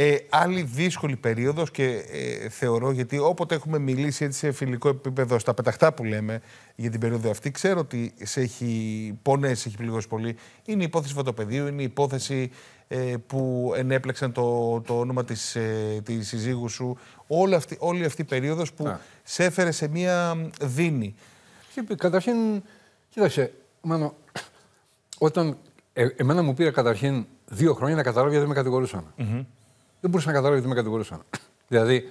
Ε, άλλη δύσκολη περίοδος και ε, θεωρώ γιατί όποτε έχουμε μιλήσει έτσι σε φιλικό επίπεδο, στα πεταχτά που λέμε για την περίοδο αυτή, ξέρω ότι σε έχει πονέσει, έχει πληγώσει πολύ. Είναι η υπόθεση φωτοπεδίου, είναι η υπόθεση ε, που ενέπλεξαν το, το όνομα της, ε, της συζύγου σου. Όλη αυτή, όλη αυτή η περίοδος που Α. σε έφερε σε μία δίνη. Και Καταρχήν, κοίταξε, μάνο, όταν ε, εμένα μου πήρε καταρχήν δύο χρόνια να καταλάβει γιατί με κατηγορούσαν. Δεν μπορούσα να καταλάβω γιατί με κατηγορούσαν. δηλαδή,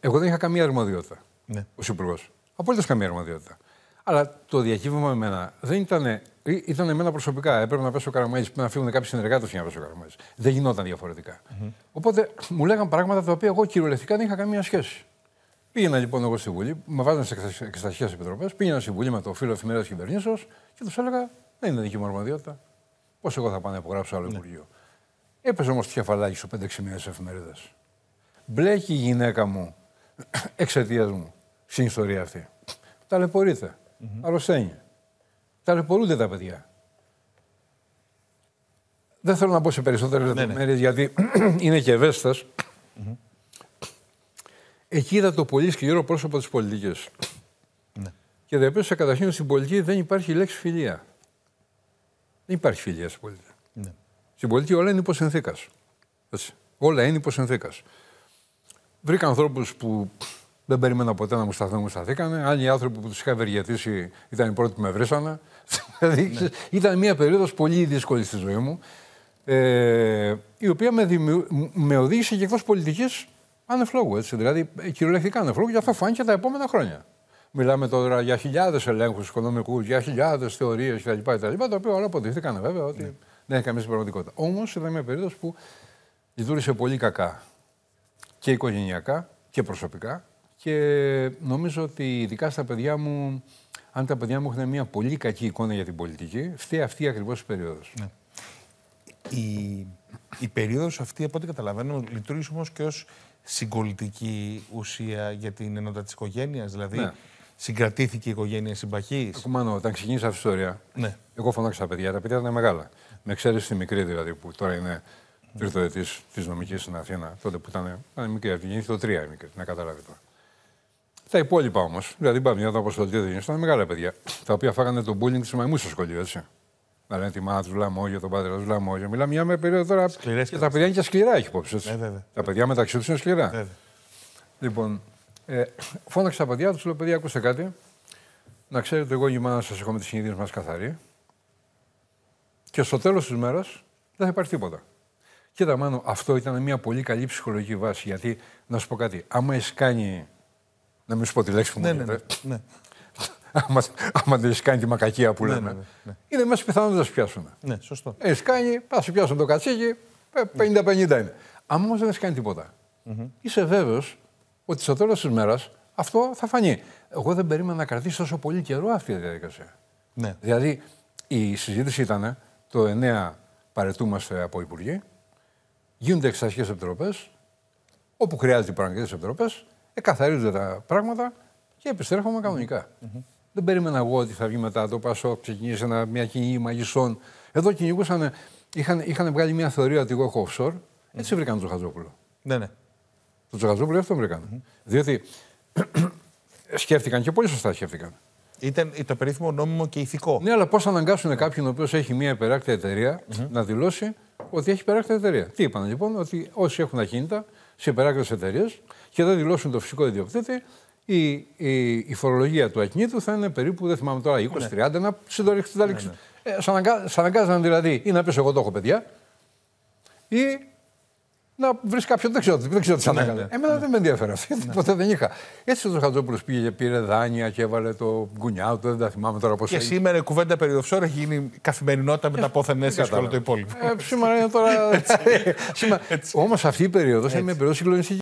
εγώ δεν είχα καμία αρμοδιότητα Ναι. ως υπουργός. Απολύτως καμία αρμοδιότητα. Αλλά το διακύβευμα με εμένα δεν ήταν. ήταν εμένα προσωπικά. Έπρεπε να πέσω ο Καραμέλη, να φύγουν κάποιοι συνεργάτες για να πέσω ο Καραμέλη. Δεν γινόταν διαφορετικά. Οπότε μου λέγαν πράγματα τα οποία εγώ κυριολεκτικά δεν είχα καμία σχέση. Πήγαινα λοιπόν εγώ στη Βουλή, με βάζανε σε εξεταστικέ επιτροπές, πήγαινα στη Βουλή με το φίλο εφημερίδας κυβερνήσεως και τους έλεγα: Δεν είναι δική μου αρμοδιότητα. Πώς εγώ θα πάω να υπογράψω άλλο Υπουργείο. Έπαιζε όμως το κεφαλάκι σου 5-6 μήνες εφημερίδε. Μπλέκει η γυναίκα μου εξαιτίας μου στην ιστορία αυτή. Ταλαιπωρείται. Αρρωσταίνει. Ταλαιπωρούνται τα παιδιά. Δεν θέλω να μπω σε περισσότερες ναι. λεπτομέρειες γιατί είναι και ευαίσθητες. Εκεί είδα το πολύ σκληρό πρόσωπο της πολιτικής. Ναι. Και διαπίστωσα καταρχήν ότι στην πολιτική δεν υπάρχει η λέξη φιλία. Δεν υπάρχει φιλία στην πολιτική. Ναι. Στην πολιτική όλα είναι υποσυνθήκα. Όλα είναι υποσυνθήκα. Βρήκα ανθρώπους που δεν περίμενα ποτέ να μου σταθούν, μου σταθήκανε. Άλλοι άνθρωποι που τους είχα ευεργετήσει ήταν οι πρώτοι που με βρήσανε. Δηλαδή, Ναι. Ήταν μια περίοδος πολύ δύσκολη στη ζωή μου. Ε, η οποία με, δημιου... με οδήγησε και εκτός πολιτικής ανεφλόγου. Έτσι. Δηλαδή, ε, κυριολεκτικά ανεφλόγου και αυτό φάνηκε τα επόμενα χρόνια. Μιλάμε τώρα για χιλιάδες ελέγχους οικονομικούς, για χιλιάδες θεωρίες κτλ, κτλ. Τα οποία όλα αποδείχθηκαν βέβαια ότι δεν έχει καμία πραγματικότητα. Όμως ήταν μια περίοδος που λειτουργήσε πολύ κακά και οικογενειακά και προσωπικά και νομίζω ότι ειδικά στα παιδιά μου, αν τα παιδιά μου έχουν μια πολύ κακή εικόνα για την πολιτική, φταίει αυτή ακριβώς η περίοδος. Η, η περίοδος αυτή, από ό,τι καταλαβαίνω, λειτουργήσε όμως και ως συγκολητική ουσία για την ενότητα της οικογένειας. Δηλαδή, Ναι. Συγκρατήθηκε η οικογένεια συμπαχής. Ακόμα όταν ξεκίνησα αυτή η ιστορία, Ναι. εγώ φωνάξα τα παιδιά. Τα παιδιά ήταν μεγάλα. Με εξαίρεση τη μικρή δηλαδή, που τώρα είναι τρίτο ετή της νομικής στην Αθήνα, τότε που ήταν, ήταν μικρή, από την γεννήθηκε το 3 η μικρή, να καταλάβει τώρα. Τα υπόλοιπα όμως, δηλαδή πάμε μια αποστολή δεν ήταν μεγάλα παιδιά, τα οποία φάγανε τον bullying του μαϊμούς στο σχολείο, έτσι. Να λένε τη μάνα τους λαμόγιο, τον πατέρα τους λαμόγιο. Μιλάμε για μια περίοδο τώρα. Σκληρές και τα παιδιά είναι και σκληρά, έχει υπόψη. έτσι. Ε, βέβαια. Τα παιδιά μεταξύ τους είναι σκληρά. Βέβαια. Λοιπόν, ε, φώναξα τα παιδιά τους, λέω: Παιδιά, ακούστε κάτι. Να ξέρετε, εγώ και η μάνα σας έχουμε τις συνήθειε μας καθαρή. Και στο τέλος της μέρας δεν θα υπάρχει τίποτα. Κοίτα, μάνο, αυτό ήταν μια πολύ καλή ψυχολογική βάση. Γιατί, να σου πω κάτι, άμα έχεις κάνει. Να μην σου πω τη λέξη που μου Ναι, ναι, λέτε. ναι, ναι. άμα, άμα δεν έχεις κάνει τη μακακία που Ναι, λέμε. ναι, ναι. Είναι μέσα πιθανότητα να σε πιάσουν. ναι, σωστό. Έχεις κάνει, θα σου πιάσουν το κατσίκι, ε, 50-50 είναι. Αν όμως δεν έχεις κάνει τίποτα, είσαι βέβαιος ότι στο τέλος της μέρας αυτό θα φανεί. Εγώ δεν περίμενα να κρατήσει τόσο πολύ καιρό αυτή η διαδικασία. Ναι. Δηλαδή, η συζήτηση ήταν το 9 παρετούμαστε από υπουργοί, γίνονται εξεταστικέ επιτροπές, όπου χρειάζεται πραγματικέ επιτροπές, εκαθαρίζονται τα πράγματα και επιστρέφουμε κανονικά. Δεν περίμενα εγώ ότι θα βγει μετά το Πασό, ξεκινήσει ένα, μια κυνήγη μαγισσών. Εδώ κυνηγούσαν, είχαν, είχαν βγάλει μια θεωρία ότι εγώ έχω offshore, έτσι βρήκαν τον Τζοχατζόπουλο. ναι, ναι. Το Τζοχατζόπουλο αυτό βρήκαν. Διότι σκέφτηκαν και πολύ σωστά σκέφτηκαν. Ήταν το περίφημο νόμιμο και ηθικό. Ναι, αλλά πώς αναγκάσουν κάποιον ο οποίος έχει μια υπεράκτια εταιρεία να δηλώσει ότι έχει υπεράκτια εταιρεία. Τι είπαν λοιπόν, ότι όσοι έχουν ακίνητα σε υπεράκτιε εταιρείες και δεν δηλώσουν το φυσικό ιδιοκτήτη, η, η, η φορολογία του ακινήτου θα είναι περίπου, δεν θυμάμαι τώρα, 20-30, να συντορυφθεί. Ναι, ναι. ε, σ' αναγκα- σ' αναγκάζαν δηλαδή ή να πεις εγώ το έχω παιδιά, ή να βρεις κάποιον, δεν ξέρω, δεν ξέρω τι Ναι, ανάγκανε. ναι, Εμένα δεν με ενδιαφέρει αυτό, ποτέ δεν είχα. Έτσι ο Χατζόπουλος πήγε και πήρε δάνεια και έβαλε το γκουνιά του, δεν τα θυμάμαι τώρα πώς Και σήμερα η κουβέντα περί offshore έχει γίνει καθημερινότητα με τα πόθεν και όλο το υπόλοιπο. Ε, σήμερα είναι τώρα. Σήμερα... Όμως αυτή η περίοδος είναι μια περίοδος συγκλονιστική.